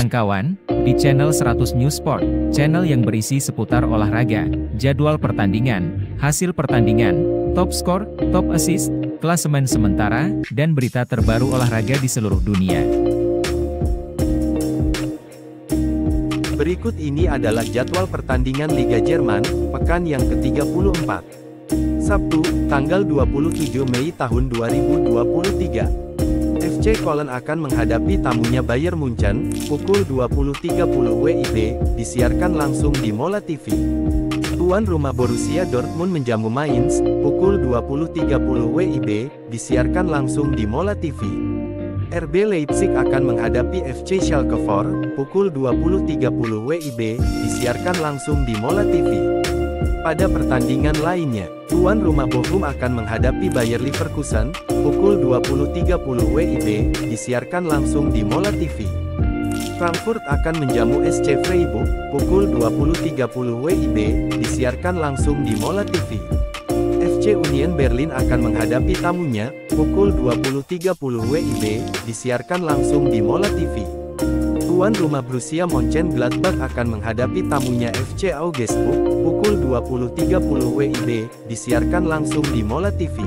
datang kawan, di channel 100 News Sport, channel yang berisi seputar olahraga, jadwal pertandingan, hasil pertandingan, top skor, top assist, klasemen sementara, dan berita terbaru olahraga di seluruh dunia. Berikut ini adalah jadwal pertandingan Liga Jerman, pekan yang ke-34. Sabtu, tanggal 27 Mei tahun 2023. FC Köln akan menghadapi tamunya Bayern Munchen, pukul 20.30 WIB, disiarkan langsung di Mola TV. Tuan rumah Borussia Dortmund menjamu Mainz, pukul 20.30 WIB, disiarkan langsung di Mola TV. RB Leipzig akan menghadapi FC Schalke 4, pukul 20.30 WIB, disiarkan langsung di Mola TV. Pada pertandingan lainnya, tuan rumah Bochum akan menghadapi Bayer Leverkusen, pukul 20.30 WIB, disiarkan langsung di Mola TV. Frankfurt akan menjamu SC Freiburg, pukul 20.30 WIB, disiarkan langsung di Mola TV. FC Union Berlin akan menghadapi tamunya, pukul 20.30 WIB, disiarkan langsung di Mola TV. Tuan rumah Borussia Mönchengladbach akan menghadapi tamunya FC Augsburg, pukul 20.30 WIB, disiarkan langsung di Mola TV.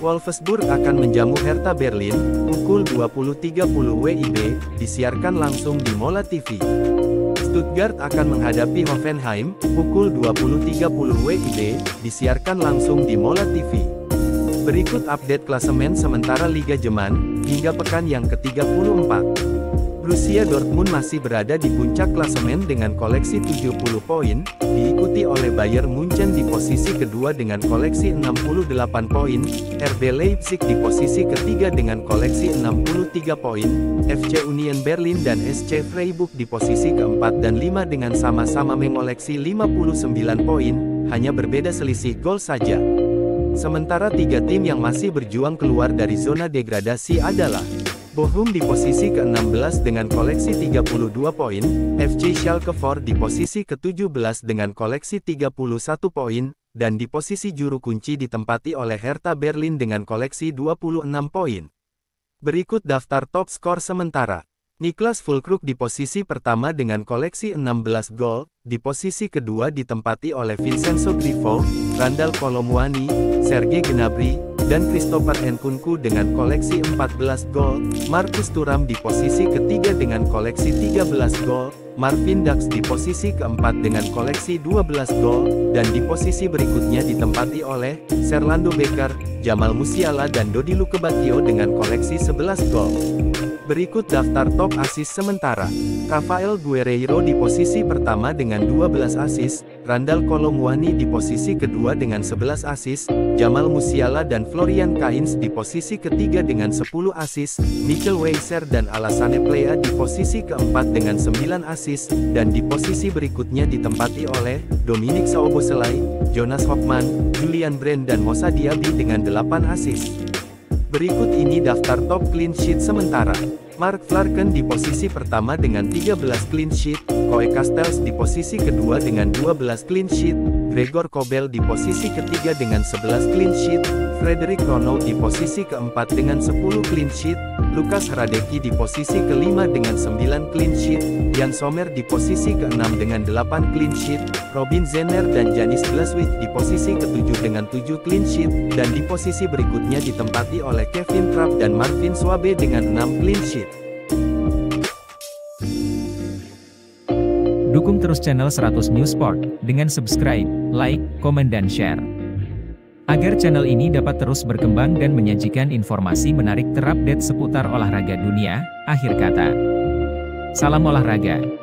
Wolfsburg akan menjamu Hertha Berlin, pukul 20.30 WIB, disiarkan langsung di Mola TV. Stuttgart akan menghadapi Hoffenheim, pukul 20.30 WIB, disiarkan langsung di Mola TV. Berikut update klasemen sementara Liga Jerman, hingga pekan yang ke-34. Borussia Dortmund masih berada di puncak klasemen dengan koleksi 70 poin, diikuti oleh Bayern Munchen di posisi kedua dengan koleksi 68 poin, RB Leipzig di posisi ketiga dengan koleksi 63 poin, FC Union Berlin dan SC Freiburg di posisi keempat dan lima dengan sama-sama mengoleksi 59 poin, hanya berbeda selisih gol saja. Sementara tiga tim yang masih berjuang keluar dari zona degradasi adalah Bochum di posisi ke-16 dengan koleksi 32 poin, FC Schalke 4 di posisi ke-17 dengan koleksi 31 poin, dan di posisi juru kunci ditempati oleh Hertha Berlin dengan koleksi 26 poin. Berikut daftar top skor sementara. Niklas Fulkrug di posisi pertama dengan koleksi 16 gol, di posisi kedua ditempati oleh Vincenzo Grifo, Randall Colomwani, Sergei Gnabry, dan Christopher Nkunku dengan koleksi 14 gol, Marcus Thuram di posisi ketiga dengan koleksi 13 gol, Marvin Dax di posisi keempat dengan koleksi 12 gol, dan di posisi berikutnya ditempati oleh Serlando Becker, Jamal Musiala dan Dodi Lukebakio dengan koleksi 11 gol. Berikut daftar top asis sementara. Rafael Guerreiro di posisi pertama dengan 12 asis, Randall Colomwani di posisi kedua dengan 11 asis, Jamal Musiala dan Florian Kainz di posisi ketiga dengan 10 asis, Michael Weiser dan Alassane Plea di posisi keempat dengan 9 asis, dan di posisi berikutnya ditempati oleh Dominic Szoboszlai, Jonas Hoffman, Julian Brand dan Mosa Diaby dengan 8 asis. Berikut ini daftar top clean sheet sementara. Mark Flarken di posisi pertama dengan 13 clean sheet, Koe Castells di posisi kedua dengan 12 clean sheet, Gregor Kobel di posisi ketiga dengan 11 clean sheet, Frederick Ronald di posisi keempat dengan 10 clean sheet, Lukas Hradecki di posisi kelima dengan 9 clean sheet, Jan Sommer di posisi keenam dengan 8 clean sheet, Robin Zenner dan Janis Glaswich di posisi ketujuh dengan 7 clean sheet, dan di posisi berikutnya ditempati oleh Kevin Trapp dan Marvin Swabe dengan 6 clean sheet. Dukung terus channel 100 News Sport dengan subscribe, like, komen dan share. Agar channel ini dapat terus berkembang dan menyajikan informasi menarik terupdate seputar olahraga dunia, akhir kata. Salam olahraga.